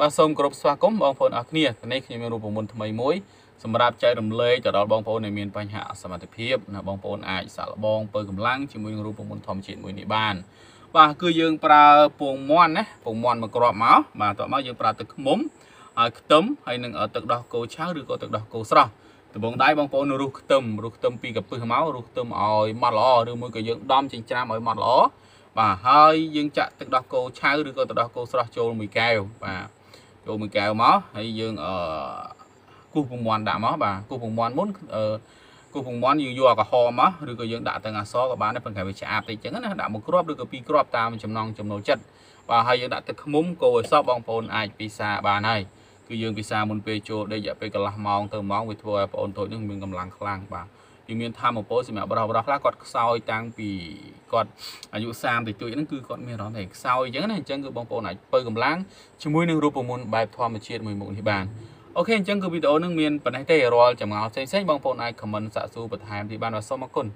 បាទសូមគោរពស្វាគមន៍បងប្អូនអរគ្នាថ្ងៃនេះខ្ញុំមានរូបមន្តថ្មីមួយសម្រាប់ចែករំលែកទៅដល់បងប្អូនដែលមានបញ្ហាអសមត្ថភាពណាបងប្អូនអាចសាកល្បងពើកម្លាំងជាមួយនឹងរូបមន្តធម្មជាតិមួយនេះបានបាទគឺយើងប្រើពងមាន់ណាពងមាន់មួយគ្រាប់មកបាទតោះមកយើងប្រើទឹកឃ្មុំហើយខ្ទឹមហើយនឹងទឹកដោះគោឆៅឬក៏ទឹកដោះគោស្រស់ដំបងដៃបងប្អូនរុះខ្ទឹមរុះខ្ទឹមពីកពឹសមករុះខ្ទឹមឲ្យម៉ត់ល្អឬមួយក៏យើងដំចិញ្ច្រាំឲ្យម៉ត់ល្អបាទហើយយើងចាក់ទឹកដោះគោឆៅឬក៏ទឹកដោះគោស្រស់ចូលមួយកែវបាទ ចូលមួយកែវមកហើយយើងអឺគូសពងមាន់ដាក់មកបាទគូសពងមាន់មុនអឺគូសពងមាន់យើងយកអាក្រហមមកឬក៏យើងដាក់ទាំងអសក៏បានដែរប៉ុន្តែវាឆ្អាបតិចចឹងណាដាក់មួយគ្រាប់ឬក៏ពីរគ្រាប់តាមចំណង់ចំណូលចិត្តបាទហើយយើងដាក់ទឹកឃ្មុំកូរឲ្យសព្វបងប្អូនអាចពិសាបានហើយគឺយើងពិសាមុនពេលចូលដេករយៈពេលកន្លះម៉ោងទៅម៉ោងវាធ្វើឲ្យបងប្អូនតូចនឹងមានកម្លាំងខ្លាំងបាទ វាមានធម៌ពលសម្រាប់បរោះបរោះខ្លះគាត់ខ្សោយតាំងពីគាត់អាយុ30តិចតួចហ្នឹងគឺគាត់មានអារម្មណ៍ថាខ្សោយអញ្ចឹងណាអញ្ចឹងគឺបងប្អូនអាចបើកម្លាំងជាមួយនឹងរូបមន្តបែបធម្មជាតិមួយមុខនេះបានអូខេអញ្ចឹងគឺវីដេអូនឹងមានប៉ុណ្ណេះទេរាល់ចម្ងល់ផ្សេងៗបងប្អូនអាចខមមិនសាកសួរបន្ថែមទីបានបាទសូមអរគុណ